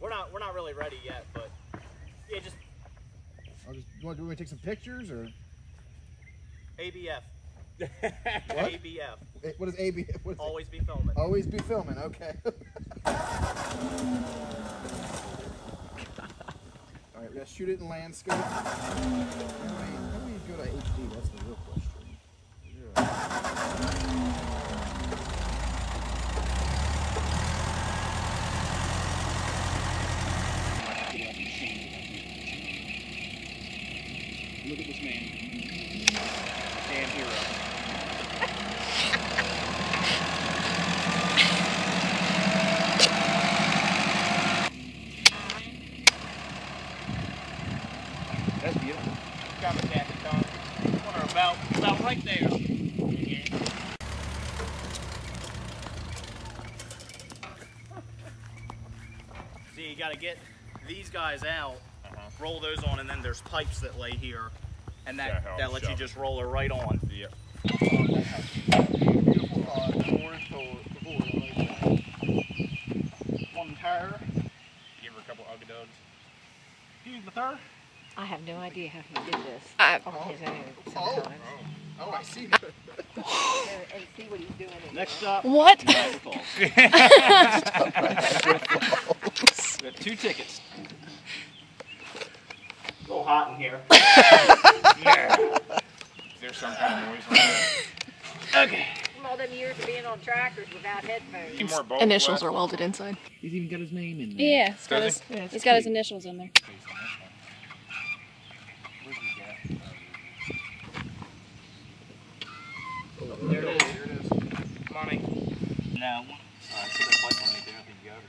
We're not we're not really ready yet, but yeah, just I'll just, you want, do we take some pictures or ABF. What? ABF. what is AB? What is it? Always be filming. Always be filming. Okay. All right, we gotta shoot it in landscape. How do we, how do go to HD? That's the real Look at this man. Damn hero. That's beautiful. Got my jacket on. We're about about right there. See, you gotta get these guys out, roll those on, and then there's pipes that lay here, and that That that lets you just roll it right on. Yep. Beautiful uh, orange for before. One tire. Give her a couple ugly dogs. Here's the third. I have no idea how he did this I- on his own Oh. sometimes. Oh, I see. And, and see what he's doing. in Next there. stop. What? Niagara Falls. We got two tickets. A little hot in here. There's some kind of noise around there. From all them years of being on tractors without headphones. More Initials left? are welded inside. He's even got his name in there. Yeah, he's got Does his, he's got his initials in there. There it is. Money. No. Alright, put that pipe underneath there. I think you got it.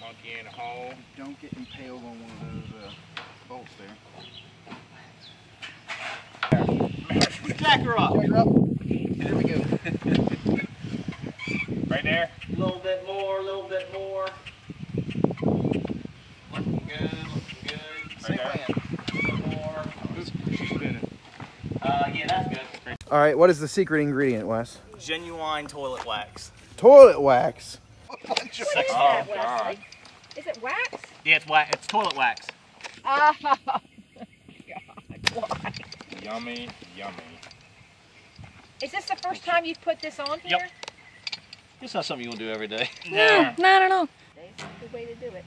Monkey in the hole. Don't get impaled on one of those uh, bolts there. Jack her up. Jack her up. There we go. Right there. A little bit more, a little bit more. Looking good, looking good. Same there. plan. More. She's spinning. Uh, yeah, that's good. All right, what is the secret ingredient, Wes? Genuine toilet wax. Toilet wax. What is Oh, God. Wesley? Wax? Yeah, it's wax. It's toilet wax. Ah, God, why? Yummy, yummy. Is this the first time you've put this on here? Yep. It's not something you want to do every day. Yeah, no, I don't know. That's a good way to do it.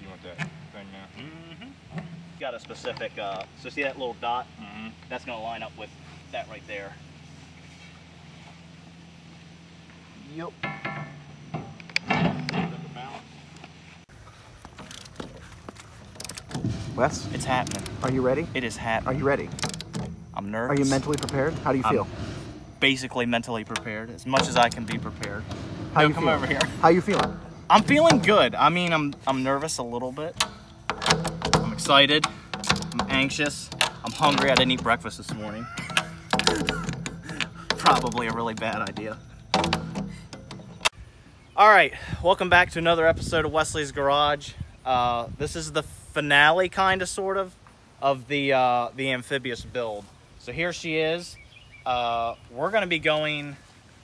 You want that thing now? Mm-hmm. Got a specific. Uh, so see that little dot? Mm-hmm. That's gonna line up with that right there. Yep. Wes, It's happening. are you ready? It is happening. Are you ready? I'm nervous. Are you mentally prepared? How do you I'm feel? Basically mentally prepared, as much as I can be prepared. How No, you come feeling? over here. How you feeling? I'm feeling good. I mean, I'm I'm nervous a little bit. I'm excited. I'm anxious. I'm hungry. I didn't eat breakfast this morning. Probably a really bad idea. All right, welcome back to another episode of Wesley's Garage. Uh, this is the finale, kind of, sort of, of the uh, the amphibious build. So here she is. Uh, we're gonna be going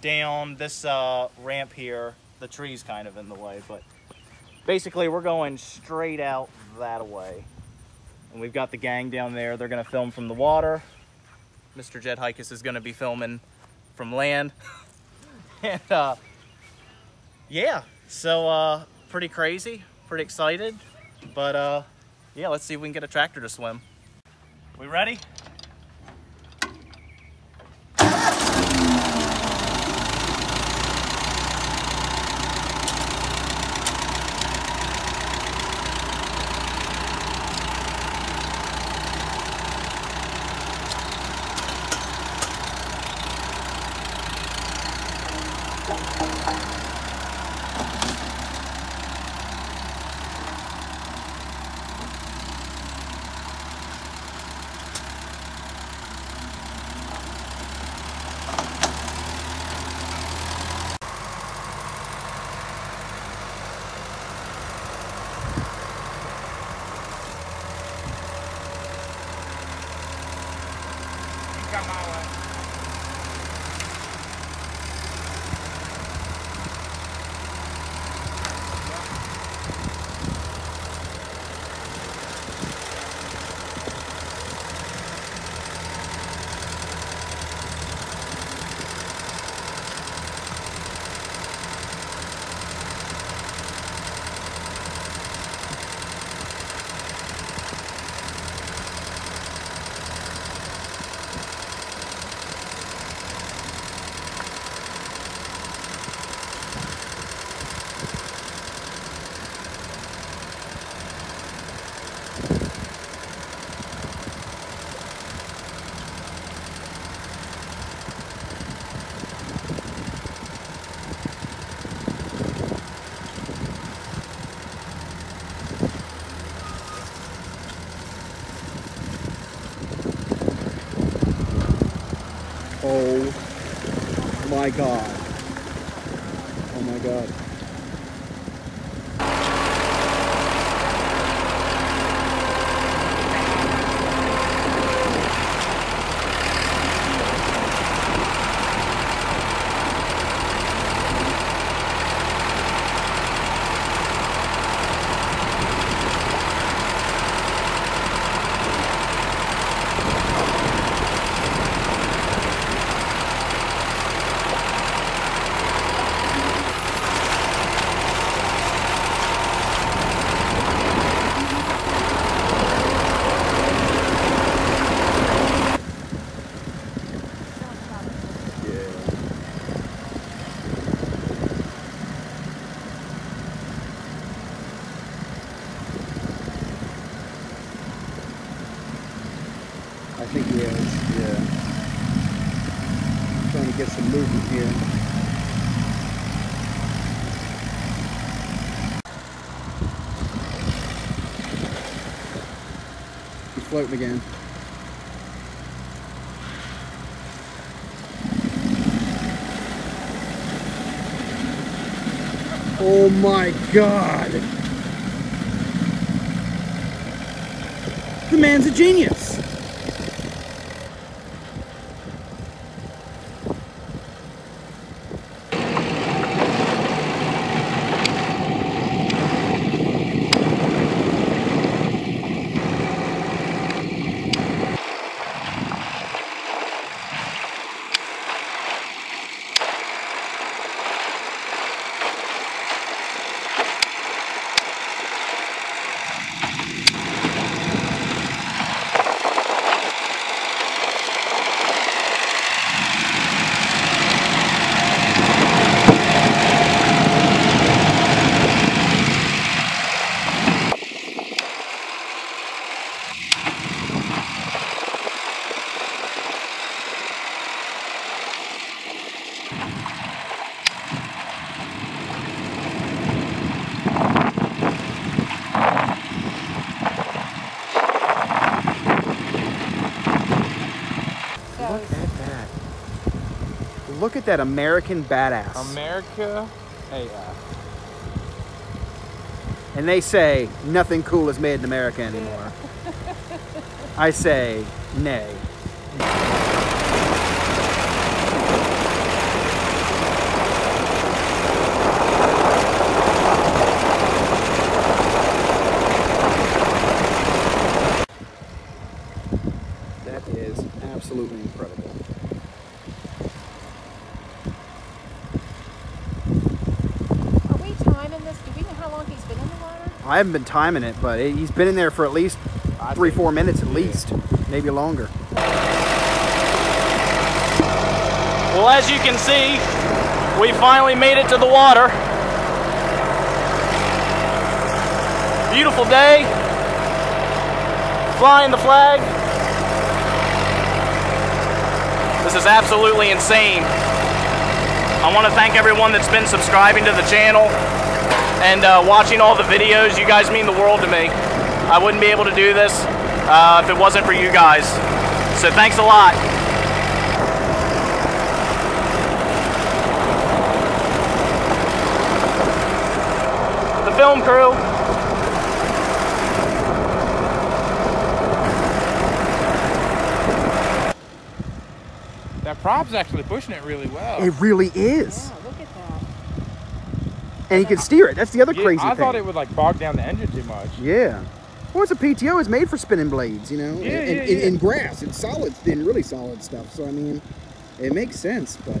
down this uh, ramp here. The tree's kind of in the way, but basically we're going straight out that way. And we've got the gang down there. They're gonna film from the water. Mr. Jed Hikus is gonna be filming from land. and uh, yeah, so uh, pretty crazy, pretty excited. But uh, yeah, let's see if we can get a tractor to swim. We ready? Come my way. Oh my god. Oh my god. I think he is, yeah. Trying to get some movement here. He's floating again. Oh my god! The man's a genius! Look at that. Look at that American badass. America AF. Uh, and they say nothing cool is made in America anymore. I say nay. That is absolutely incredible. Are we timing this? Do we know how long he's been in the water? I haven't been timing it, but it, he's been in there for at least I three, four minutes at least, maybe longer. Well, as you can see, we finally made it to the water. Beautiful day. Flying the flag. This is absolutely insane. I want to thank everyone that's been subscribing to the channel and uh, watching all the videos. You guys mean the world to me. I wouldn't be able to do this uh, if it wasn't for you guys. So thanks a lot. The film crew. That prop's actually pushing it really well. It really is. Yeah, look at that. And he can steer it. That's the other Yeah, crazy I thing. I thought it would like bog down the engine too much. Yeah. Well, it's a PTO. It's made for spinning blades, you know, Yeah, and, yeah, and- yeah. and grass. It's solid, and really solid stuff. So I mean, it makes sense. But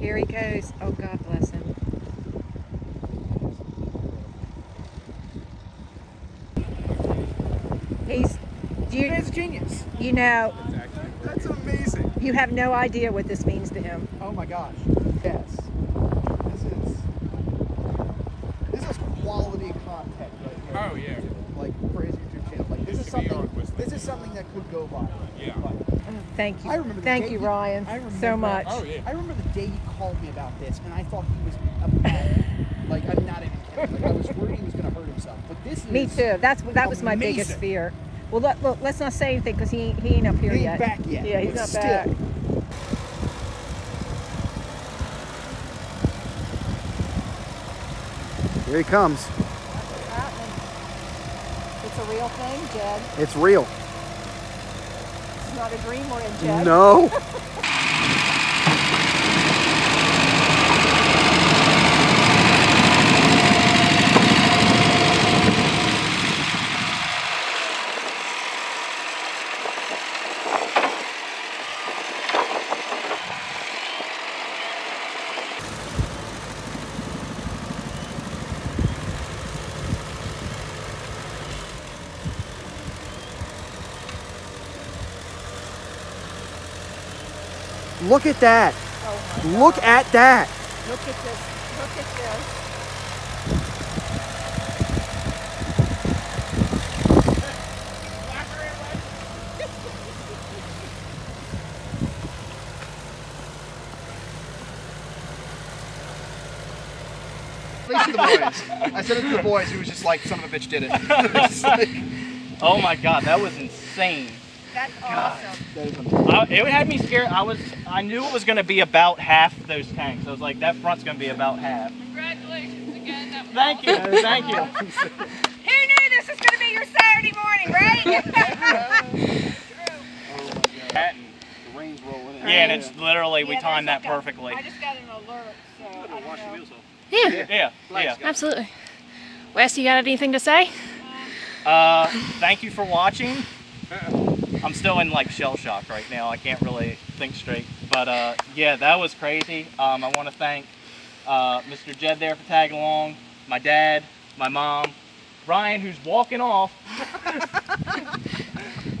Here he goes. Oh, God bless him. He's, you, It's genius. you know, That's amazing. you have no idea what this means to him. Oh my gosh. Yes. This is this is quality content right here. Oh, yeah. Like for his YouTube channel. Like this, This is something on Whistling. this is something that could go viral. Yeah. But Oh, thank you. I remember Thank day you, he- Ryan, I remember, so much. Oh, yeah. I remember the day he called me about this and I thought he was a like I'm not even kidding. Like I was worried he was gonna hurt himself. But this is Me too. That's that was my biggest fear. Well, let, look, let's not say anything because he, he ain't up here He yet. ain't back yet, Yeah, he's not still. back. Here he comes. It's a real thing, Jed. It's real. Not a dream we're in. No. Look at that. Oh my Look at that. Look at this. Look at this. At to the boys. I said it to the boys. He was just like, son of a bitch did it. Like, Oh my god, that was insane. That's awesome. that is. I, it had me scared. I was, I knew it was going to be about half those tanks. I was like, that front's going to be about half. Congratulations again. Thank you, thank you. Who knew this was going to be your Saturday morning, right? That and the rain's rolling in. Yeah, and it's literally we Yeah, timed that there's like perfectly. I just got an alert, so I don't Wash the know. wheels off. Yeah, Yeah, yeah. absolutely. Wes, you got anything to say? Uh, thank you for watching. I'm still in like shell shock right now. I can't really think straight. But uh, yeah, that was crazy. Um, I want to thank uh, Mr. Jed there for tagging along, my dad, my mom, Ryan who's walking off,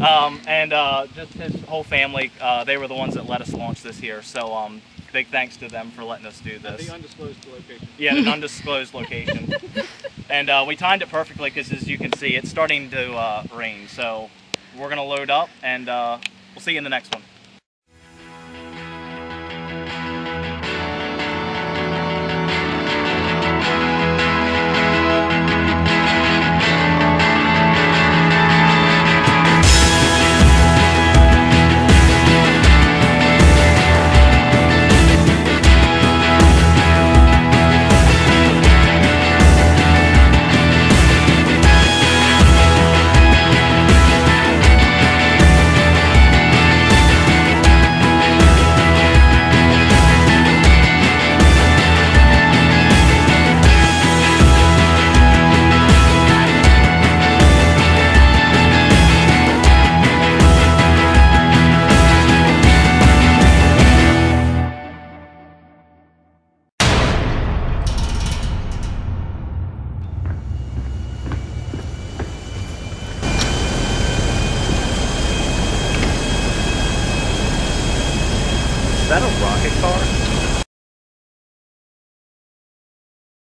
um, and uh, just his whole family. Uh, they were the ones that let us launch this here. So um, big thanks to them for letting us do At this. the undisclosed location. Yeah, an undisclosed location. And uh, we timed it perfectly because, as you can see, it's starting to uh, rain. So we're going to load up and uh, we'll see you in the next one.